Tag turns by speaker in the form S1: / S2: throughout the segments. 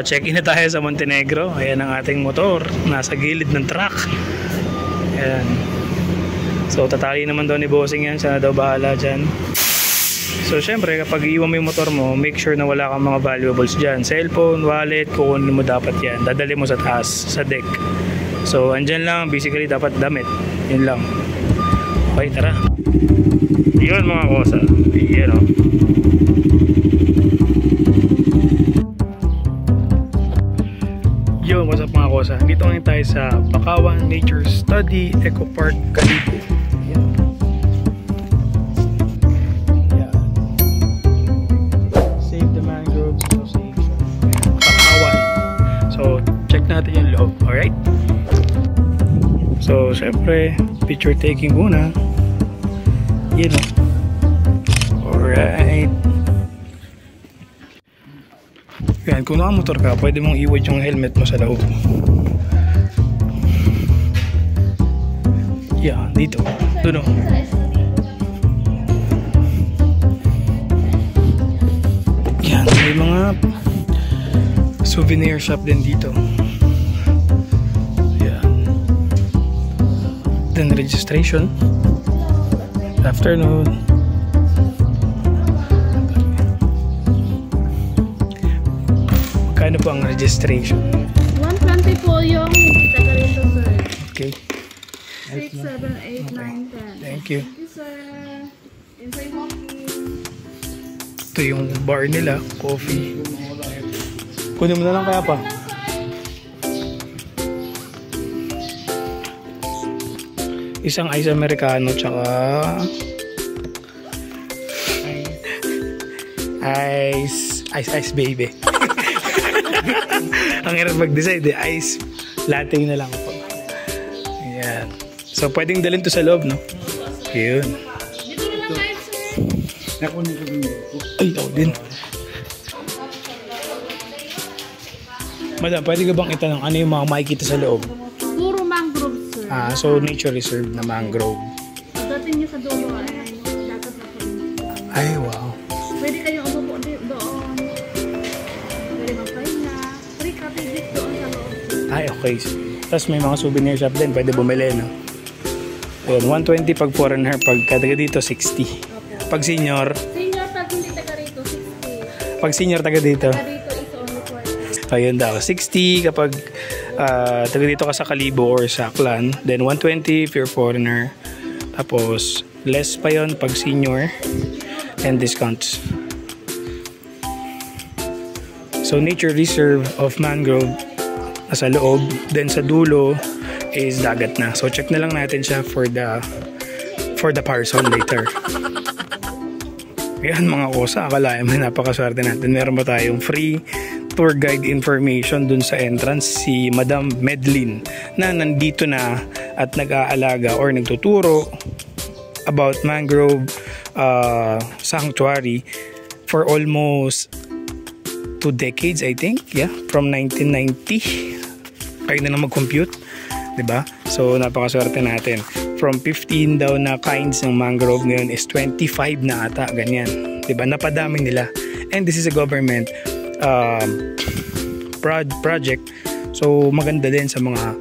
S1: naka-check-in na tayo sa Montenegro. Ayan ang ating motor. Nasa gilid ng truck. Ayan. So, tatali naman daw ni Bossing yan. Sana daw bahala dyan. So, syempre, kapag iiwan mo yung motor mo, make sure na wala kang mga valuables dyan. Cellphone, wallet, kukunin mo dapat yan. Dadali mo sa taas, sa deck. So, andyan lang. Basically, dapat damit. Yun lang. Okay, tara. Yun mga kosa. Yan o. mga kosa? Dito ngayon tayo sa Bakawan Nature Study Eco Park, Calibo. Yan. Yan. Save the Mangroves Association. Bakawan. So, check natin yung loob. Alright? So, syempre, picture taking muna. Yan o. Alright. Yan, kung nakamotor ka, pwede mong iwad yung helmet mo sa loob. Yan, dito. Doon o. Yan, may mga souvenir shop din dito. Yan. Then registration. Afternoon. Magkano po ang registration?
S2: 120 po yung taga rito, sir.
S1: Okay.
S2: 6, 7, 8, 9, 10.
S1: Thank you.
S2: Thank you, sir. Inside hockey.
S1: Ito yung bar nila, coffee. Kunin mo na lang kaya pa. Isang ice americano tsaka ice ice ice baby. Ang hirap mag-decide eh. Ice latte na lang po. Ayan. So pwedeng dalhin to sa loob, no? Yun.
S2: Dito na lang kayo, sir.
S1: Ay, ako din. Madam, pwede ka bang itanong ano yung mga makikita sa loob?
S2: Puro mangrove, sir.
S1: Ah, so nature reserve na mangrove. Okay. Tapos may mga souvenir shop din. Pwede bumili, no? Ayun, 120 pag foreigner. Pag taga dito, 60. Pag senior,
S2: Senior, pag hindi taga rito, 60.
S1: pag senior taga dito,
S2: Taga dito is only 40.
S1: ayun daw, 60 kapag ah, taga dito ka sa Kalibo or sa Aklan. Then 120 if you're foreigner. Tapos, less pa yon pag senior. And discounts. So, nature reserve of mangrove nasa loob. Then sa dulo is dagat na. So, check na lang natin siya for the for the parcel later. Yan mga kosa, akalain mo napakaswerte natin. Meron ba tayong free tour guide information dun sa entrance si Madam Medlin na nandito na at nag-aalaga or nagtuturo about mangrove uh, sanctuary for almost two decades I think yeah from 1990 kayo na lang mag-compute ba? So napakaswerte natin. From 15 daw na kinds ng mangrove ngayon is 25 na ata ganyan. Ba? Napadami nila. And this is a government um, prod project. So maganda din sa mga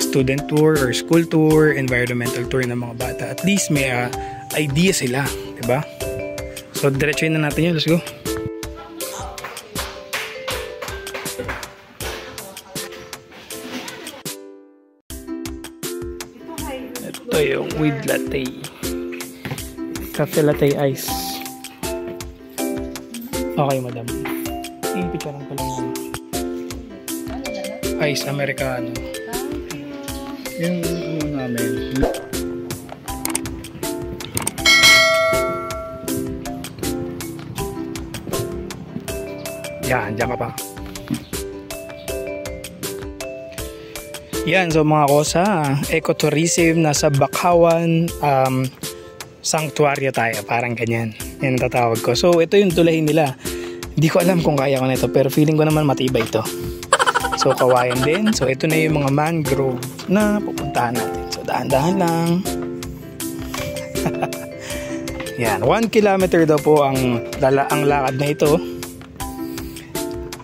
S1: student tour or school tour environmental tour ng mga bata. At least may uh, idea sila ba? So diretsuhin na natin yun. Let's go Ito yung with latte. Cafe latte ice. Okay, madam. Picture ko lang. Ice Americano. Yung ano namin. Yan, dyan ka pa. Yan, so mga kosa, ecotourism, nasa Bakawan, um, sanctuaryo tayo, parang ganyan. Yan ang tatawag ko. So, ito yung tulahin nila. Hindi ko alam kung kaya ko na ito, pero feeling ko naman matibay ito. So, kawayan din. So, ito na yung mga mangrove na pupuntahan natin. So, dahan-dahan lang. Yan, 1 kilometer daw po ang, dala, ang lakad na ito.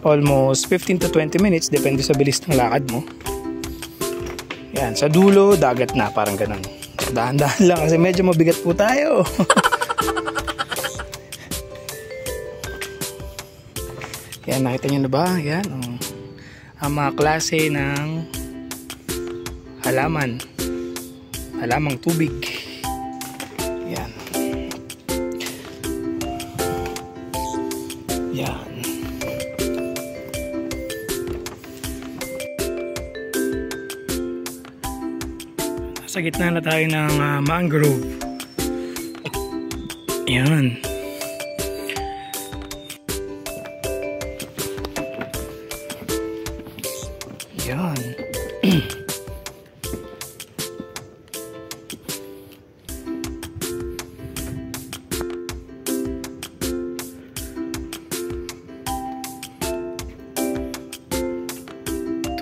S1: almost 15 to 20 minutes depende sa bilis ng lakad mo yan sa dulo dagat na parang ganun. Dahan-dahan lang kasi medyo mabigat po tayo. Yan nakita nyo na ba? Yan oh. ang mga klase ng halaman. Halamang tubig gitna na tayo ng uh, mangrove. Yan yan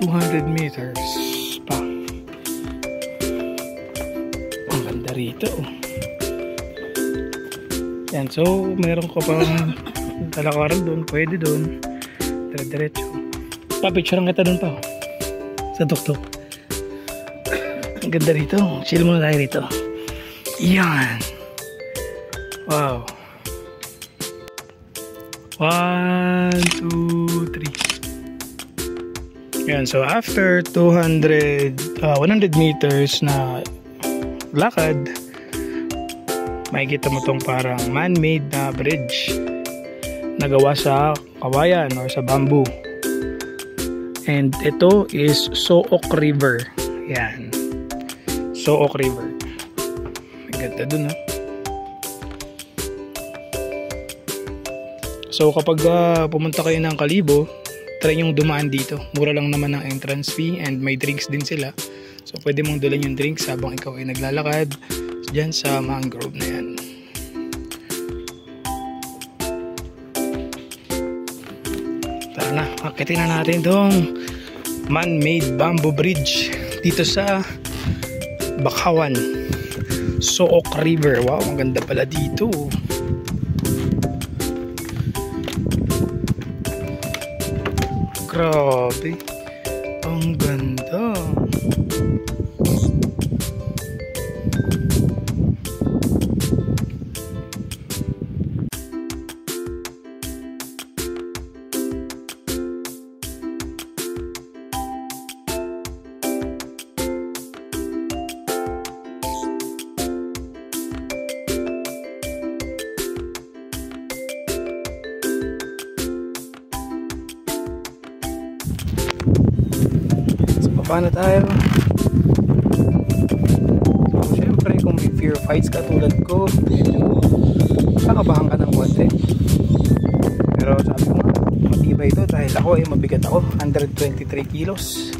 S1: 200 meters ang rito yan so meron ko pang talakaran doon. Pwede doon. Dire diretso papicturean kita doon pa oh. sa tuktok. Ang ganda rito. Chill muna tayo rito. Yan. Wow. 1, 2, 3 yan, so after 200, uh, 100 meters na lakad, makikita mo tong parang man-made na bridge na gawa sa kawayan or sa bamboo. And ito is Sook River. Yan. Sook River. Ganda dun, ha? So kapag uh, pumunta kayo ng Kalibo, try yung dumaan dito. Mura lang naman ang entrance fee and may drinks din sila. So pwede mong dala yung drinks habang ikaw ay naglalakad dyan sa mangrove na yan. Tara na, akitin na natin itong man-made bamboo bridge dito sa Bakawan. Sook River. Wow, ang ganda pala dito. Grabe. Ang ganda. Baba na tayo. So syempre kung may fear fights ka tulad ko medyo kakabahan ka ng konti? Pero sabi ko matibay ito dahil ako ay mabigat ako 123 kilos.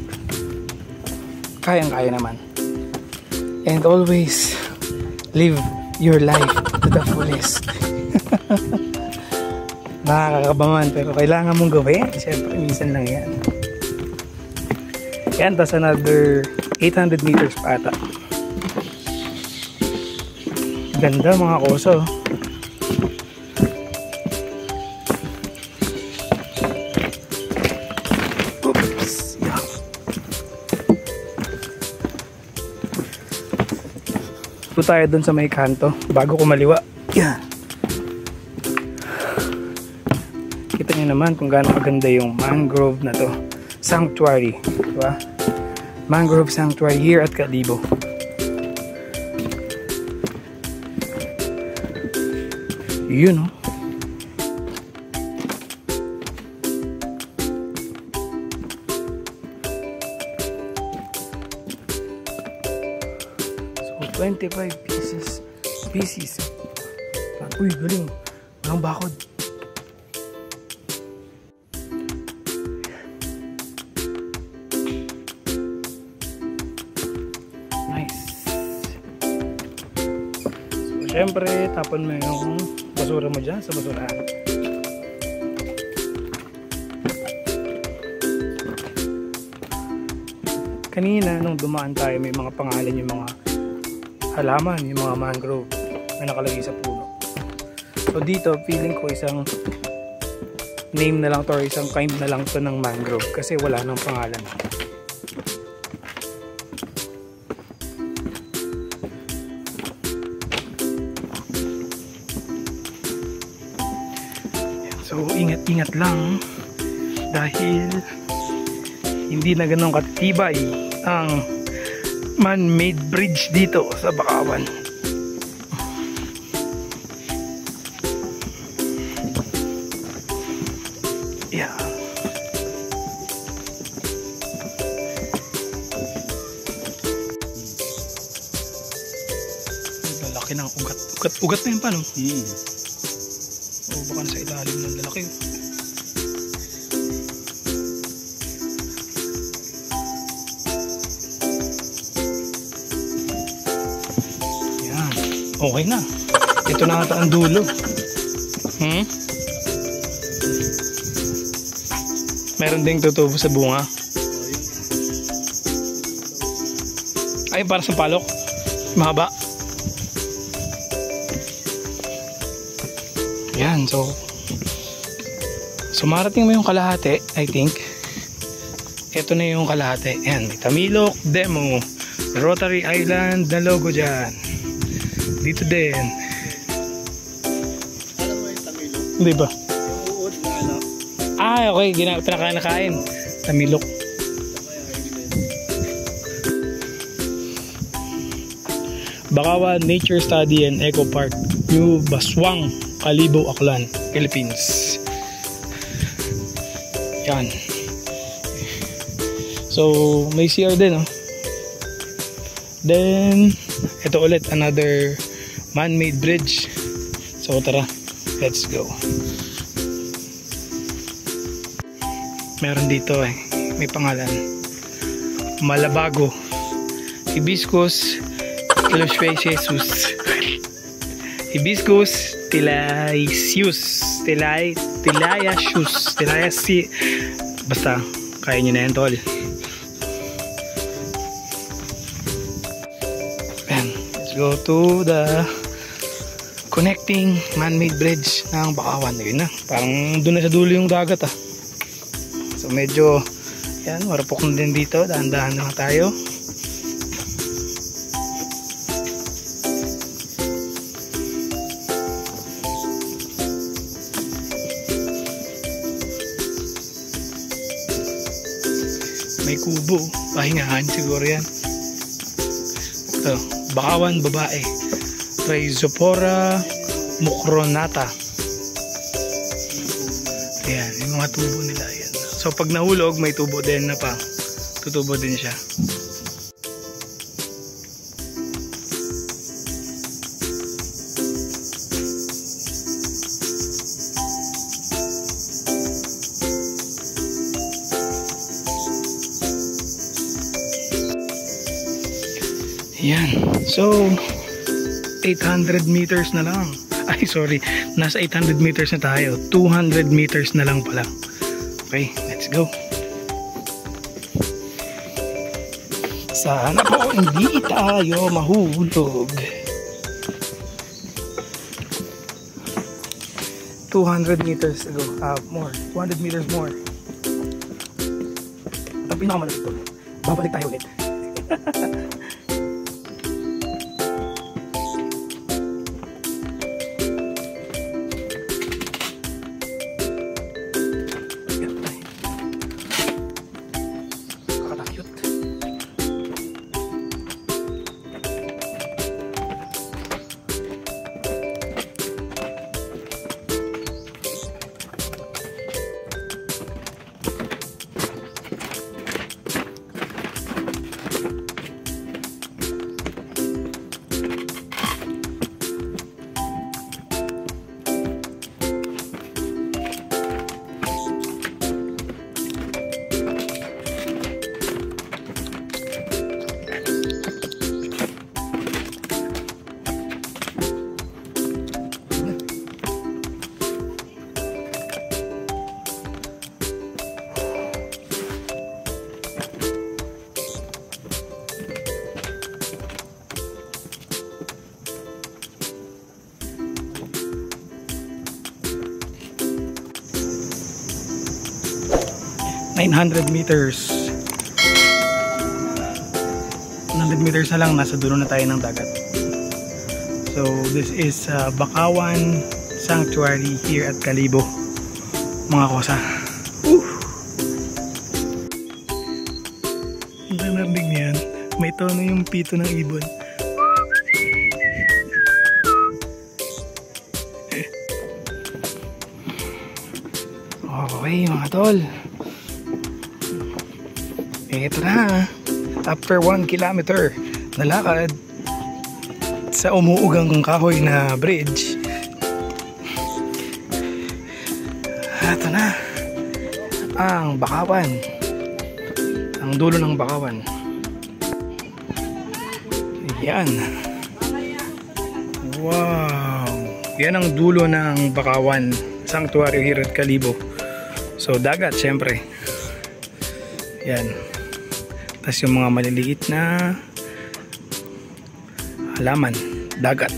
S1: Kayang kaya naman. And always live your life to the fullest. Nakakakabaman pero kailangan mong gawin. Syempre minsan lang yan yan, tas another 800 meters pa ata. Ganda mga koso. Oops. Yeah. Ito tayo dun sa may kanto bago kumaliwa. Yan. Kita nyo naman kung gaano kaganda yung mangrove na to. Sanctuary. Diba? Mangrove Sanctuary here at Kalibo. Yun, no? So, 25 pieces. Pieces. Uy, galing. Walang bakod. Siyempre, tapon mo yung basura mo dyan sa basurahan. Kanina, nung dumaan tayo, may mga pangalan yung mga halaman, yung mga mangrove na nakalagay sa puno. So dito, feeling ko isang name na lang to or isang kind na lang to ng mangrove kasi wala nang pangalan. Ingat-ingat lang dahil hindi na ganun katibay ang man-made bridge dito sa Bakawan. Yeah. Lalaki ng ugat. Ugat, ugat na yun pa no?
S3: Hmm.
S1: O baka nasa ilalim ng lalaki. Okay na. Ito na ata ang dulo. Hmm? Meron ding tutubo sa bunga. Ay, para sa palok. Mahaba. Yan, so So marating mo yung kalahati, I think. Ito na yung kalahati. Yan, may Tamilok Demo. Rotary Island na logo dyan. Dito din. Hindi ba? Ah, okay. Gina pinakain Tamilok. Bakawan Nature Study and Eco Park. New Baswang, Kalibo, Aklan, Philippines. Yan. So, may CR din, oh. Then, ito ulit, another man-made bridge. So, tara, let's go. Meron dito eh, may pangalan. Malabago. Hibiscus Ilosuesus. Hibiscus tilaisius. Tilay, tilayasius. Tilayasi. Basta, kaya nyo na yan, tol. Ayan, let's go to the connecting man-made bridge ng Bakawan. Yun na, parang doon na sa dulo yung dagat ah. So medyo, yan, marupok na din dito. Dahan-dahan na tayo. May kubo. Pahingahan siguro yan. Ito, bakawan babae. Rhizopora mucronata. Ayan, yung mga tubo nila. Ayan. So pag nahulog, may tubo din na pa. Tutubo din siya. Yan. So, 800 meters na lang. Ay, sorry. Nasa 800 meters na tayo. 200 meters na lang pala. Okay, let's go. Sana po hindi tayo mahulog. 200 meters ago. Uh, more. 200 meters more. Ang pinakamalapit doon. Babalik tayo ulit. 900 meters. 100 meters na lang nasa dulo na tayo ng dagat. So this is uh, Bakawan Sanctuary here at Kalibo mga kosa. Uh. ang narinig niyan may tono yung pito ng ibon. Okay mga tol. Ito na. After 1 kilometer na lakad sa umuugang kahoy na bridge. Ito na. Ang Bakawan. Ang dulo ng Bakawan. Yan. Wow. Yan ang dulo ng Bakawan Sanctuary here at Kalibo. So dagat syempre. Yan. Tapos yung mga maliliit na halaman, dagat.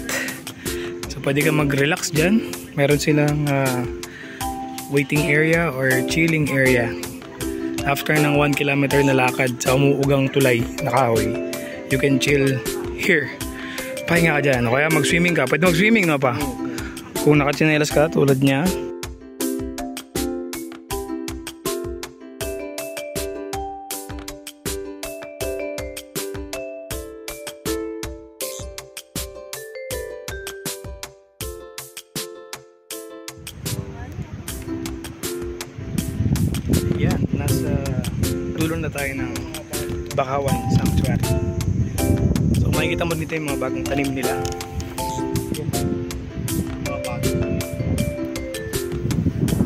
S1: So pwede ka mag-relax dyan. Meron silang uh, waiting area or chilling area. After ng 1 kilometer na lakad sa umuugang tulay na kahoy, you can chill here. Pahinga ka dyan. O kaya mag-swimming ka. Pwede mag-swimming no pa? Kung nakatsinelas ka tulad niya, Nasa dulo na tayo ng Bakawan Sanctuary. So makikita mo dito yung mga bagong tanim nila. Mga bago.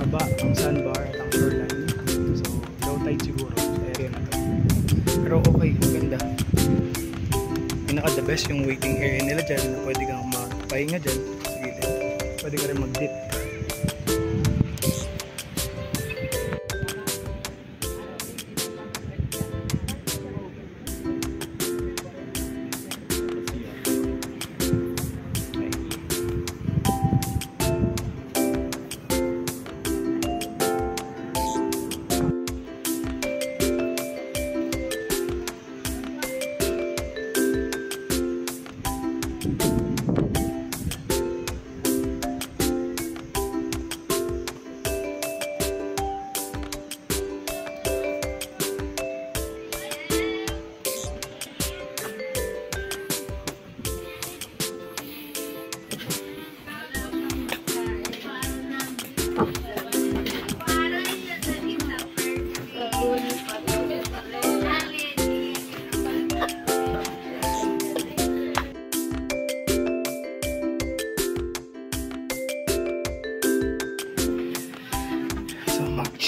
S1: Haba ang sandbar at ang shoreline. So low tide siguro area na to. Pero okay, maganda. Pinaka the best yung waiting area nila dyan na pwede kang magpahinga dyan. Pwede ka rin mag-dip.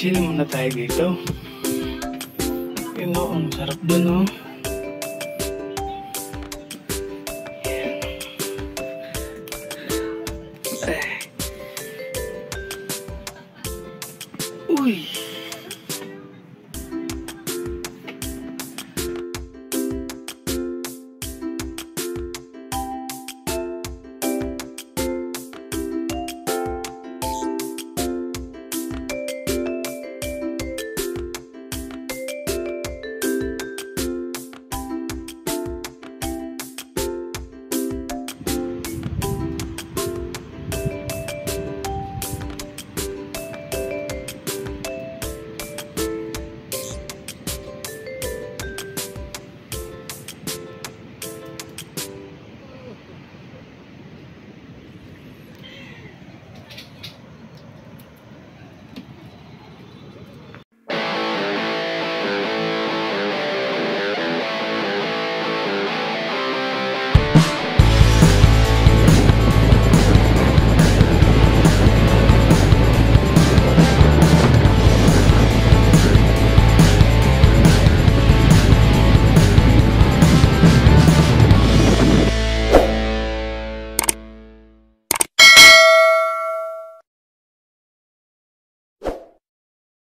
S1: Chill muna tayo dito. Yun o, ang sarap dun o. Uy!